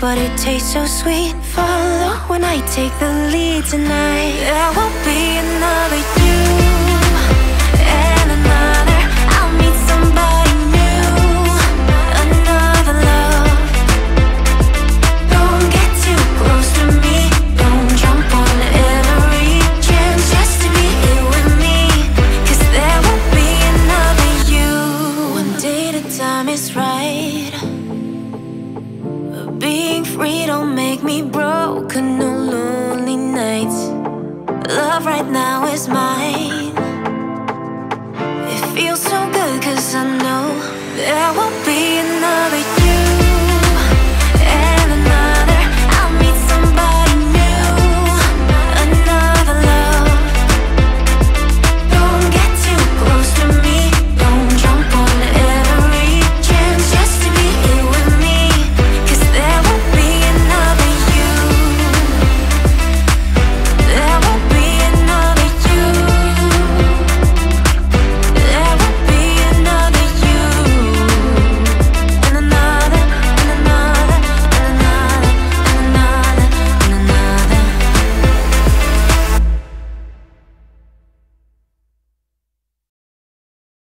but it tastes so sweet. Follow when I take the lead tonight. There won't be another you and another. I'll meet somebody new, another love. Don't get too close to me. Don't jump on every chance just to be here with there won't be another you. Time is right. Being free don't make me broken. No lonely nights. Love right now is mine. It feels so good cause I know there won't